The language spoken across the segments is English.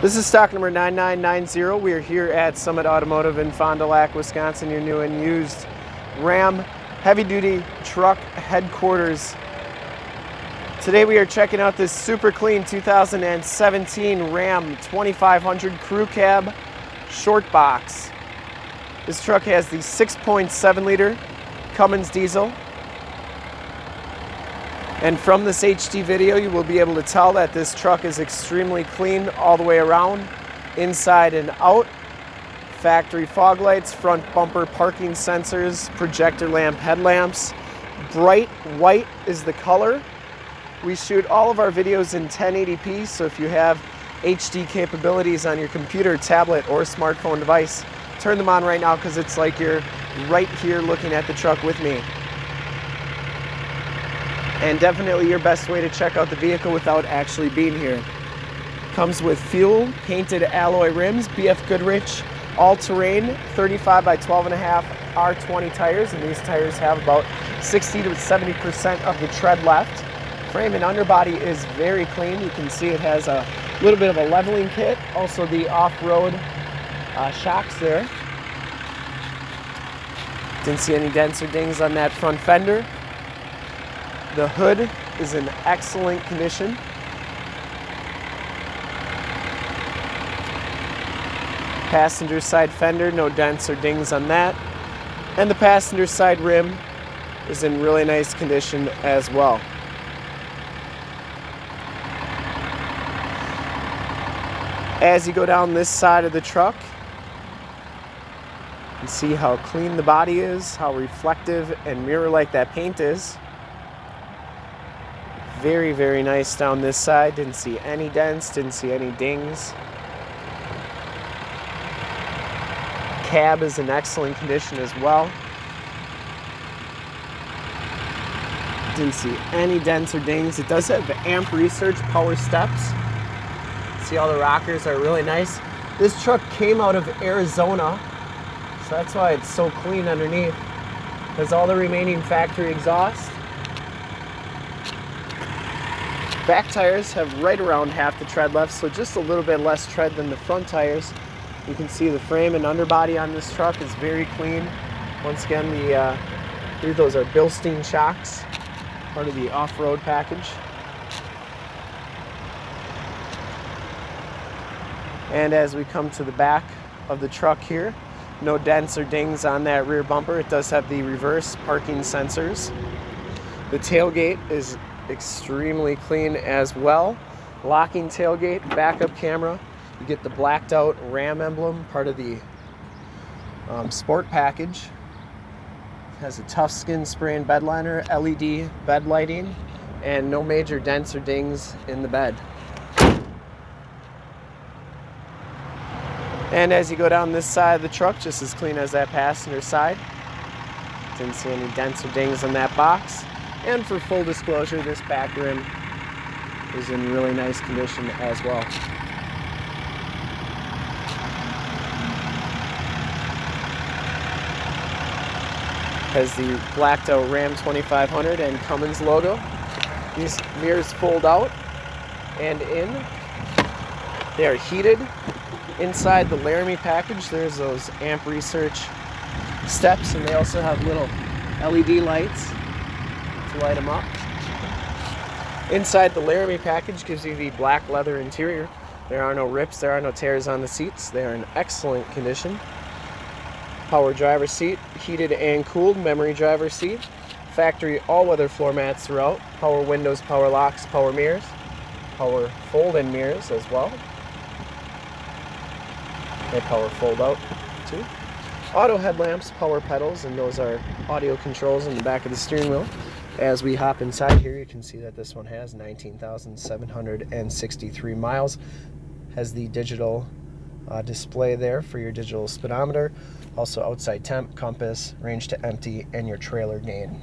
This is stock number 9990. We are here at Summit Automotive in Fond du Lac, Wisconsin, your new and used Ram heavy duty truck headquarters. Today we are checking out this super clean 2017 Ram 2500 Crew Cab Short Box. This truck has the 6.7 liter Cummins diesel and from this HD video, you will be able to tell that this truck is extremely clean all the way around, inside and out. Factory fog lights, front bumper parking sensors, projector lamp headlamps. Bright white is the color. We shoot all of our videos in 1080p, so if you have HD capabilities on your computer, tablet, or smartphone device, turn them on right now because it's like you're right here looking at the truck with me and definitely your best way to check out the vehicle without actually being here. Comes with fuel, painted alloy rims, BF Goodrich, all-terrain, 35 by 12 and a half R20 tires, and these tires have about 60 to 70% of the tread left. Frame and underbody is very clean. You can see it has a little bit of a leveling kit, also the off-road uh, shocks there. Didn't see any dents or dings on that front fender. The hood is in excellent condition. Passenger side fender, no dents or dings on that. And the passenger side rim is in really nice condition as well. As you go down this side of the truck, you see how clean the body is, how reflective and mirror-like that paint is. Very, very nice down this side. Didn't see any dents, didn't see any dings. Cab is in excellent condition as well. Didn't see any dents or dings. It does have the amp research power steps. See all the rockers are really nice. This truck came out of Arizona, so that's why it's so clean underneath. Has all the remaining factory exhaust. Back tires have right around half the tread left, so just a little bit less tread than the front tires. You can see the frame and underbody on this truck is very clean. Once again, the uh, here those are Bilstein shocks, part of the off-road package. And as we come to the back of the truck here, no dents or dings on that rear bumper. It does have the reverse parking sensors. The tailgate is extremely clean as well. Locking tailgate, backup camera. You get the blacked out Ram emblem, part of the um, sport package. Has a tough skin spray bed liner, LED bed lighting, and no major dents or dings in the bed. And as you go down this side of the truck, just as clean as that passenger side. Didn't see any dents or dings on that box. And for full disclosure, this back rim is in really nice condition as well. Has the blacked out Ram 2500 and Cummins logo. These mirrors fold out and in. They are heated. Inside the Laramie package, there's those amp research steps, and they also have little LED lights to light them up. Inside the Laramie package gives you the black leather interior. There are no rips, there are no tears on the seats. They are in excellent condition. Power driver seat, heated and cooled memory driver seat. Factory all-weather floor mats throughout. Power windows, power locks, power mirrors. Power fold-in mirrors as well. They power fold out too. Auto headlamps, power pedals, and those are audio controls in the back of the steering wheel. As we hop inside here, you can see that this one has 19,763 miles. Has the digital uh, display there for your digital speedometer. Also outside temp, compass, range to empty, and your trailer gain.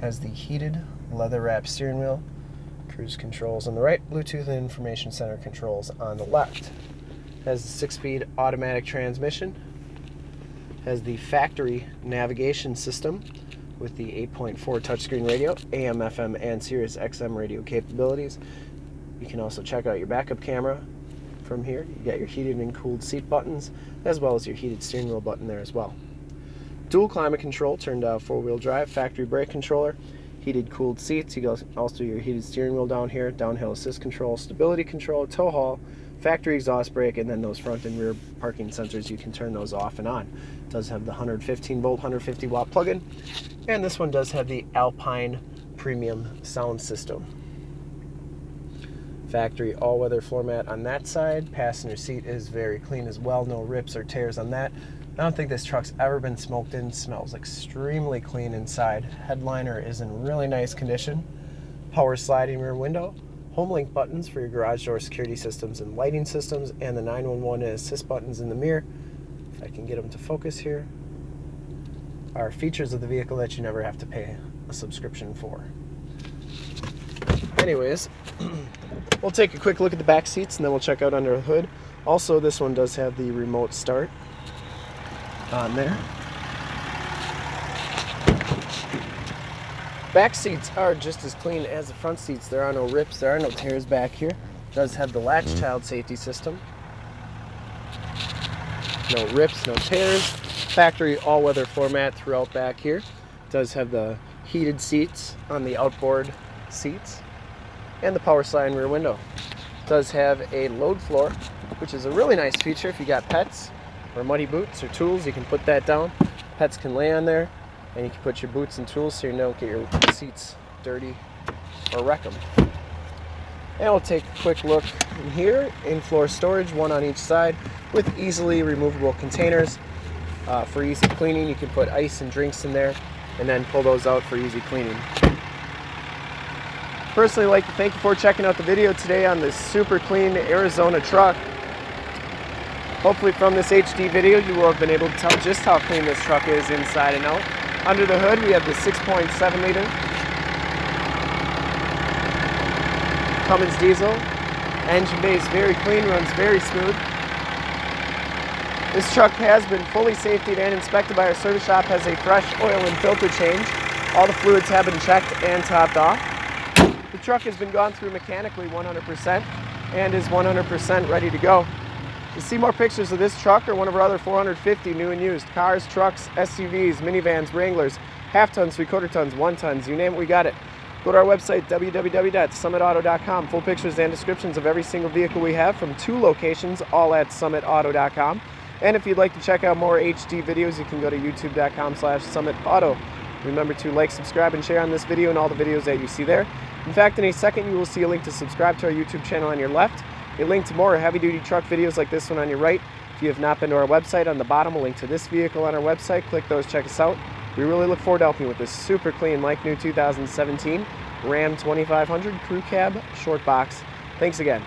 Has the heated leather wrapped steering wheel, cruise controls on the right, Bluetooth and information center controls on the left. Has the six-speed automatic transmission. Has the factory navigation system with the 8.4 touchscreen radio, AM, FM, and Sirius XM radio capabilities. You can also check out your backup camera, from here. You got your heated and cooled seat buttons, as well as your heated steering wheel button there as well. Dual climate control, turn dial four-wheel drive, factory brake controller, heated cooled seats. You got also your heated steering wheel down here, downhill assist control, stability control, tow haul, factory exhaust brake, and then those front and rear parking sensors. You can turn those off and on. It does have the 115 volt, 150 watt plug-in, and this one does have the Alpine premium sound system. Factory all-weather floor mat on that side. Passenger seat is very clean as well. No rips or tears on that. I don't think this truck's ever been smoked in. Smells extremely clean inside. Headliner is in really nice condition. Power sliding rear window. Home link buttons for your garage door security systems and lighting systems, and the 911 assist buttons in the mirror. If I can get them to focus here, are features of the vehicle that you never have to pay a subscription for. Anyways, we'll take a quick look at the back seats and then we'll check out under the hood. Also, this one does have the remote start on there. Back seats are just as clean as the front seats. There are no rips, there are no tears back here. It does have the latch child safety system. No rips, no tears. Factory all-weather floor mat throughout back here. It does have the heated seats on the outboard seats and the power slide rear window. It does have a load floor, which is a really nice feature if you got pets or muddy boots or tools, you can put that down. Pets can lay on there and you can put your boots and tools so you don't get your seats dirty or wreck them. And we'll take a quick look in here. In-floor storage, one on each side with easily removable containers uh, for easy cleaning. You can put ice and drinks in there and then pull those out for easy cleaning. Personally, I'd like to thank you for checking out the video today on this super clean Arizona truck. Hopefully from this HD video you will have been able to tell just how clean this truck is inside and out. Under the hood we have the 6.7 liter Cummins diesel. Engine bay is very clean, runs very smooth. This truck has been fully safetied and inspected by our service shop, has a fresh oil and filter change. All the fluids have been checked and topped off. The truck has been gone through mechanically 100% and is 100% ready to go. To see more pictures of this truck or one of our other 450 new and used cars, trucks, SUVs, minivans, Wranglers, half tons, three quarter tons, one tons, you name it, we got it. Go to our website, www.summitauto.com. Full pictures and descriptions of every single vehicle we have from two locations, all at summitauto.com. And if you'd like to check out more HD videos, you can go to youtube.com slash summitauto. Remember to like, subscribe, and share on this video and all the videos that you see there. In fact, in a second, you will see a link to subscribe to our YouTube channel on your left a link to more heavy-duty truck videos like this one on your right. If you have not been to our website, on the bottom, a link to this vehicle on our website. Click those, check us out. We really look forward to helping you with this super clean, like new 2017 Ram 2500 Crew Cab Short Box. Thanks again.